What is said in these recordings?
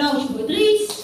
Cláudio Rodrigues.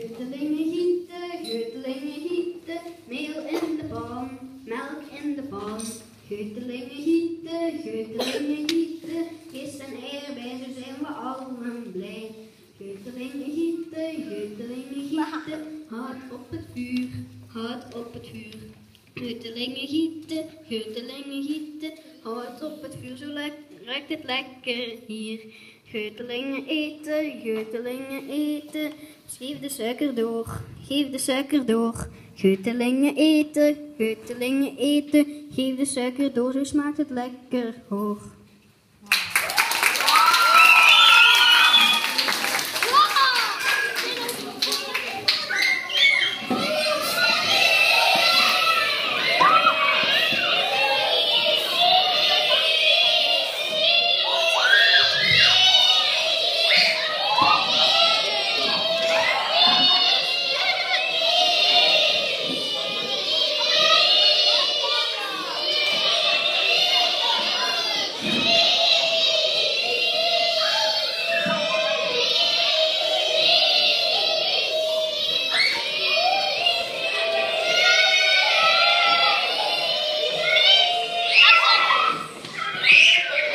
Dries. Gutelingen gieten, gutelingen gieten, meel in de pan, melk in de pan. Gutelingen gieten, gutelingen gieten, gist en eieren zo zijn we allen blij. Gutelingen gieten, gutelingen gieten, hard op het vuur, hard op het vuur. Gutelingen gieten, gutelingen gieten, hard op het vuur, zo ruikt het lekker hier. Geutelingen eten, geutelingen eten, geef de suiker door, geef de suiker door. Geutelingen eten, geutelingen eten, geef de suiker door, zo smaakt het lekker hoor.